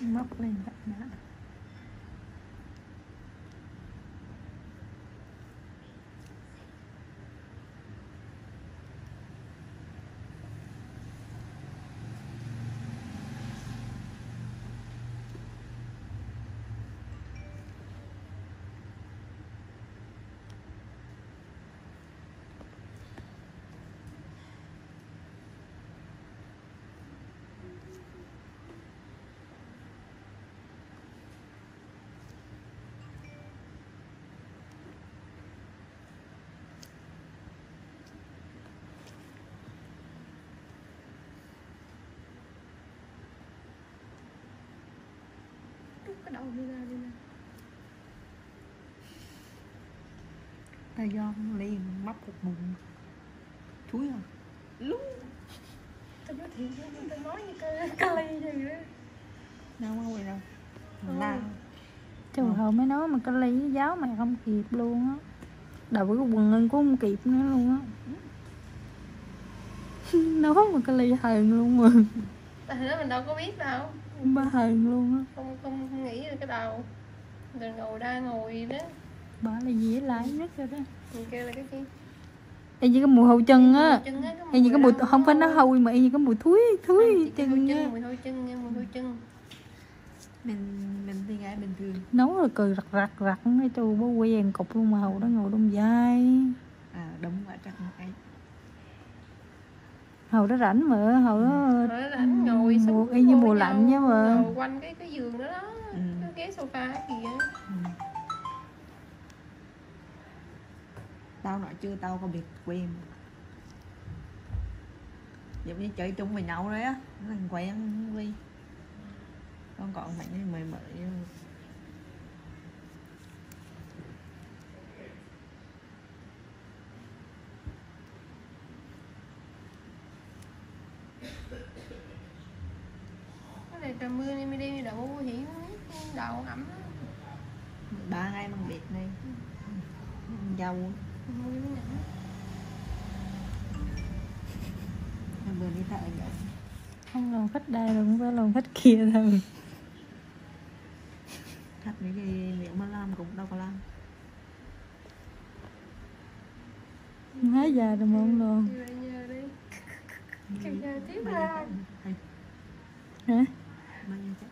móc lên vậy đó Rút cái đầu đi ra đi ra. Ta do liền móc một bụng. Chuối à lúc Tao nói thiệt chứ, tao nói như cái, cái ly gì đó. Đâu có quay đâu. La. Trời hồi mới nói mà cái ly giáo mày không kịp luôn á. Đầu cái quần ngân cũng không kịp nữa luôn á. Nói mà cái ly hờn luôn mà. Tại đó mình đâu có biết đâu Ba hờn luôn á. Không, không, không nghĩ được cái đầu. Rồi ngồi đa ngồi đó. Bà là dễ lại nhất rồi đó. Mình kêu là cái gì? Ê như cái mùi hậu chân á. Chân á, Ê như cái mùi, không phải nó hôi mà y như cái mùi thúi, Không, thúi chân nha. mùi hôi chân nha, mùi hôi chân. Mình mình thì gái bình thường. Nấu rồi cười rặt rặt rặt Cái chu bố quen cục luôn mà hậu đó ngồi đông dài. À đúng ở chắc một cái Hậu đó rảnh mà hậu đó Rồi đó ảnh ngồi mùa- sống y như mùa lạnh nhau, chứ mà. Ngồi quanh cái cái giường đó đó Ừ. Cái ghế sofa kìa ừ. tao nói chưa tao có biệt quen giống như chơi chung với nhau đấy á làm quen đi con còn mạnh thì mời trời mưa nên mới đi đậu bảo hiểm Đậu ẩm ba ngày bằng biệt này giàu Mưa nó nhẫn vừa đi thợ nhậu Không lòng khách đây rồi cũng phải lòng khách kia thôi thật mấy cái nếu mà làm cũng đâu có làm. Má già rồi mà không lòng Đi về nhà đi Kêu nhà tiếp ra Hay, Hả? bao nhiêu chắc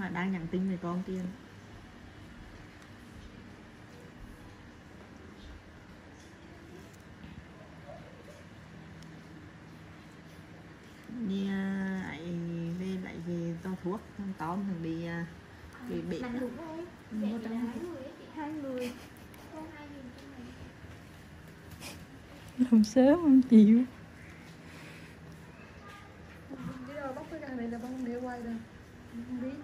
mà đang nhắn tin với con kia. Đi à, ấy về lại về to thuốc thằng tóm thằng đi bị bị Mạnh đúng không? Một trăm hai người Làm sớm không chịu. Cái đâu bóc cái này là bông để quay đâu Không biết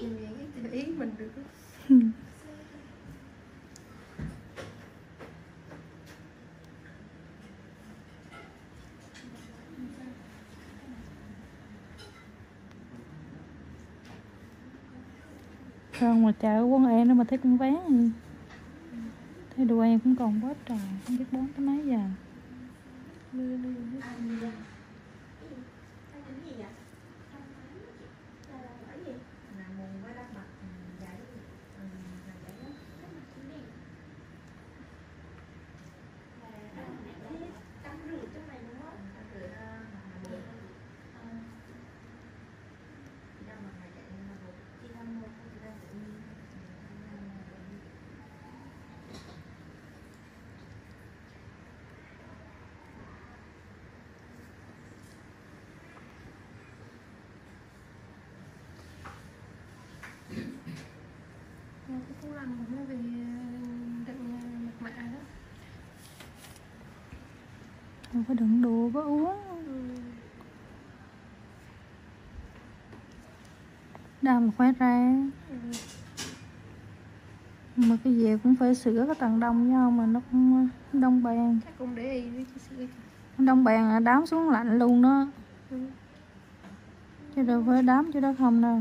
Mình nghĩ theo không mà chợ quán em nó mà thấy cũng ván thì Thấy đồ em cũng còn quá trời, Không biết bốn tới mấy giờ. Mưa hết Anh làm gì vậy? Thăm máy chị Là làm cái gì? là mùng với đắp mặt giấy ừ, là giấy đó. Cái mặt chị này Là anh mẹ lấy cắm rượu trong này đúng không? Ta cười ra mặt là bự hơn. Ờ, Chị ra mặt là chạy lên là bự. Chị làm một Chị ra tự nhiên. Nó cái cú lăn của nó bị đựng mặt mạ đó đừng có đựng đồ có uống. Đau mà khoái ra. Mà cái gì cũng phải sửa cái tầng đông nhau mà nó cũng đông bàn Chắc cũng để ý với chị sửa Đông bàn là đám xuống lạnh luôn đó. Ừ. chứ đâu phải đám chứ đó không đâu.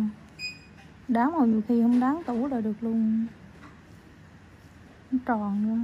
Đám mà nhiều khi không đáng tủ là được luôn nó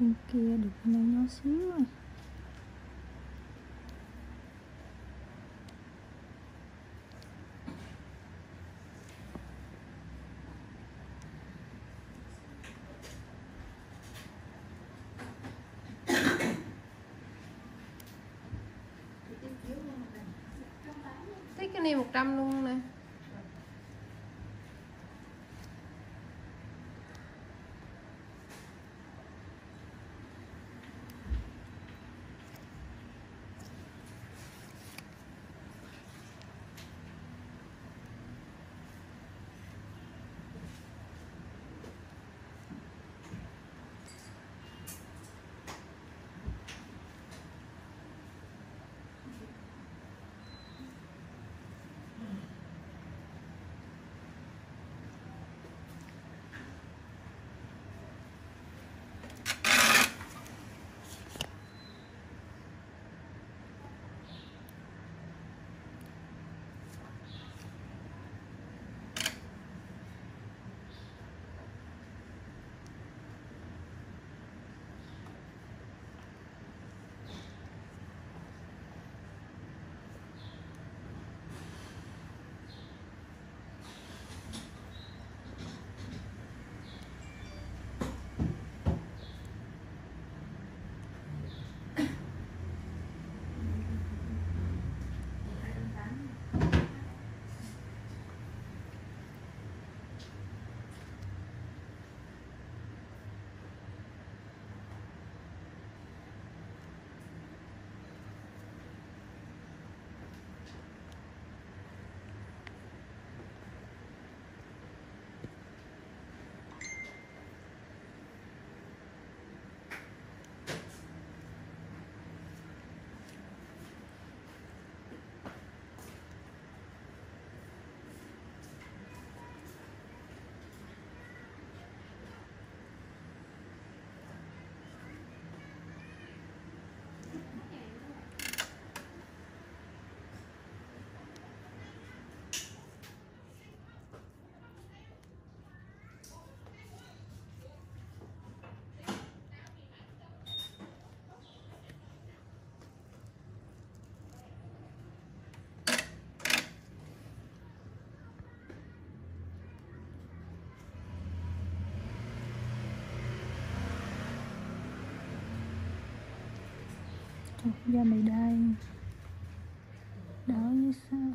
bên kia được nhỏ nhỏ xíu rồi. Cái này. 100 luôn nè. Da mày đây. Đỡ như sao?